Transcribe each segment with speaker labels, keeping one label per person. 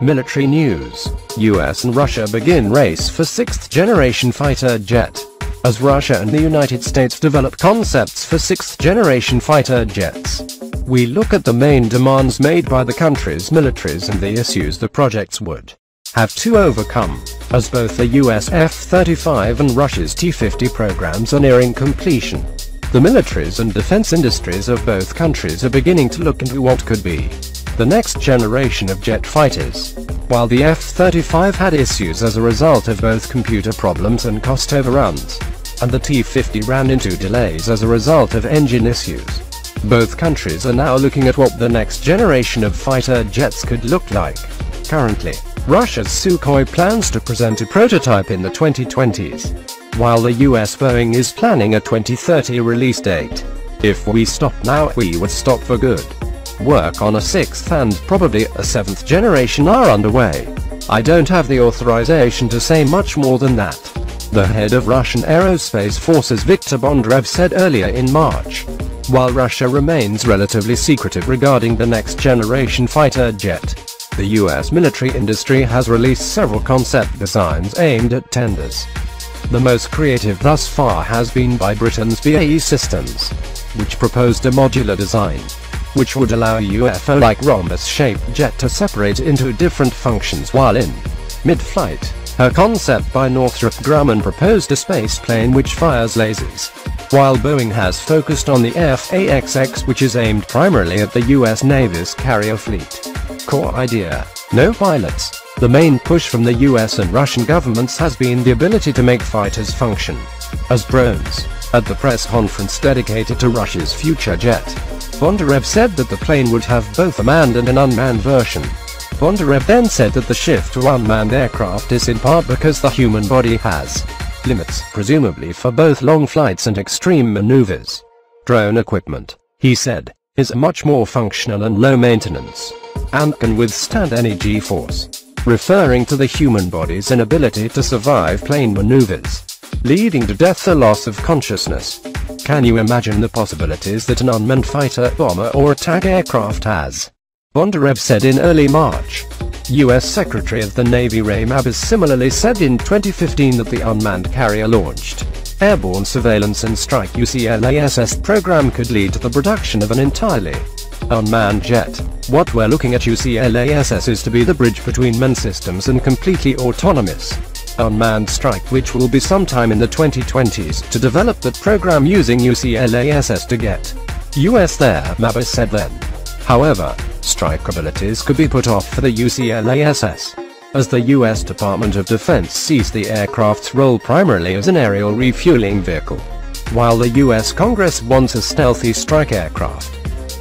Speaker 1: Military news. US and Russia begin race for sixth-generation fighter jet. As Russia and the United States develop concepts for sixth-generation fighter jets, we look at the main demands made by the country's militaries and the issues the projects would have to overcome, as both the US F-35 and Russia's T-50 programs are nearing completion. The militaries and defense industries of both countries are beginning to look into what could be the next generation of jet fighters. While the F-35 had issues as a result of both computer problems and cost overruns, and the T-50 ran into delays as a result of engine issues. Both countries are now looking at what the next generation of fighter jets could look like. Currently, Russia's Sukhoi plans to present a prototype in the 2020s, while the US Boeing is planning a 2030 release date. If we stop now we would stop for good. Work on a sixth and probably a seventh generation are underway. I don't have the authorization to say much more than that. The head of Russian Aerospace Forces Viktor Bondarev said earlier in March. While Russia remains relatively secretive regarding the next generation fighter jet, the US military industry has released several concept designs aimed at tenders. The most creative thus far has been by Britain's BAE Systems, which proposed a modular design which would allow UFO-like rhombus-shaped jet to separate into different functions while in mid-flight. Her concept by Northrop Grumman proposed a spaceplane which fires lasers, while Boeing has focused on the F-A-XX which is aimed primarily at the US Navy's carrier fleet. Core idea. No pilots. The main push from the US and Russian governments has been the ability to make fighters function as drones. At the press conference dedicated to Russia's future jet, Bondarev said that the plane would have both a manned and an unmanned version. Bondarev then said that the shift to unmanned aircraft is in part because the human body has limits, presumably for both long flights and extreme maneuvers. Drone equipment, he said, is much more functional and low maintenance, and can withstand any g-force, referring to the human body's inability to survive plane maneuvers, leading to death or loss of consciousness. Can you imagine the possibilities that an unmanned fighter, bomber or attack aircraft has? Bondarev said in early March. U.S. Secretary of the Navy Ray Mabus similarly said in 2015 that the unmanned carrier-launched Airborne Surveillance and Strike UCLASS program could lead to the production of an entirely unmanned jet. What we're looking at UCLASS is to be the bridge between manned systems and completely autonomous unmanned strike which will be sometime in the 2020s to develop that program using UCLASS to get US there, Mabus said then. However, strike abilities could be put off for the UCLASS, as the US Department of Defense sees the aircraft's role primarily as an aerial refueling vehicle, while the US Congress wants a stealthy strike aircraft.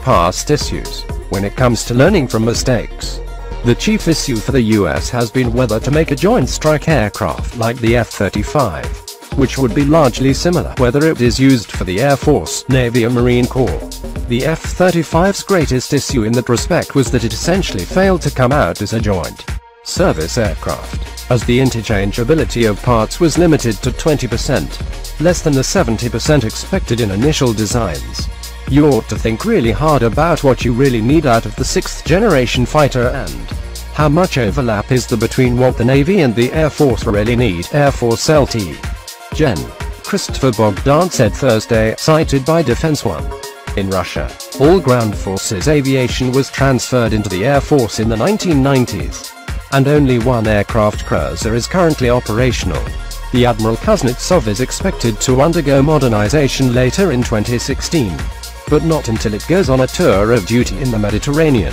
Speaker 1: Past issues, when it comes to learning from mistakes, the chief issue for the US has been whether to make a joint strike aircraft like the F-35, which would be largely similar whether it is used for the Air Force, Navy or Marine Corps. The F-35's greatest issue in that respect was that it essentially failed to come out as a joint service aircraft, as the interchangeability of parts was limited to 20%, less than the 70% expected in initial designs. You ought to think really hard about what you really need out of the sixth generation fighter and how much overlap is there between what the Navy and the Air Force really need. Air Force LT. Gen. Christopher Bogdan said Thursday, cited by Defense One. In Russia, all ground forces aviation was transferred into the Air Force in the 1990s, and only one aircraft cruiser is currently operational. The Admiral Kuznetsov is expected to undergo modernization later in 2016 but not until it goes on a tour of duty in the Mediterranean,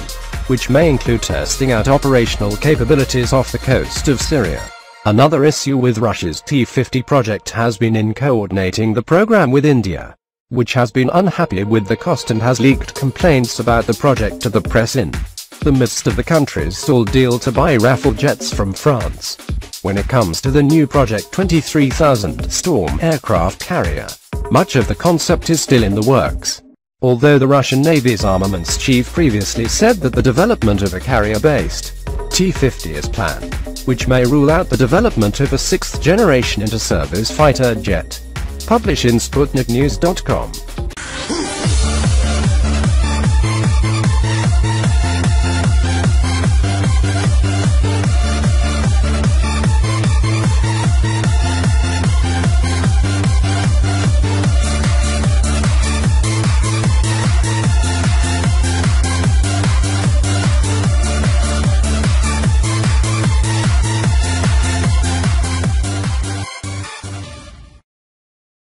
Speaker 1: which may include testing out operational capabilities off the coast of Syria. Another issue with Russia's T-50 project has been in coordinating the program with India, which has been unhappy with the cost and has leaked complaints about the project to the press in the midst of the country's stalled deal to buy Rafale jets from France. When it comes to the new Project 23,000 Storm aircraft carrier, much of the concept is still in the works. Although the Russian Navy's armaments chief previously said that the development of a carrier-based T-50 is planned, which may rule out the development of a sixth-generation inter-service fighter jet. Publish in SputnikNews.com.